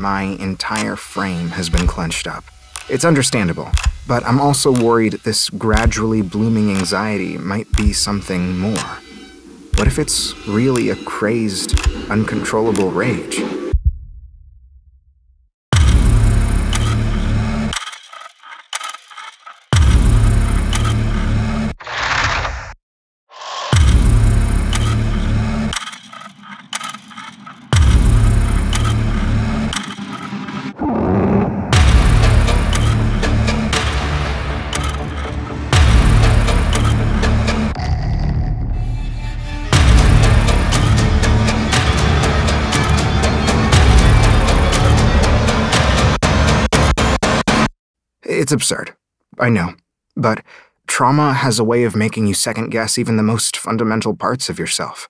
my entire frame has been clenched up. It's understandable, but I'm also worried this gradually blooming anxiety might be something more. What if it's really a crazed, uncontrollable rage? It's absurd. I know. But trauma has a way of making you second guess even the most fundamental parts of yourself.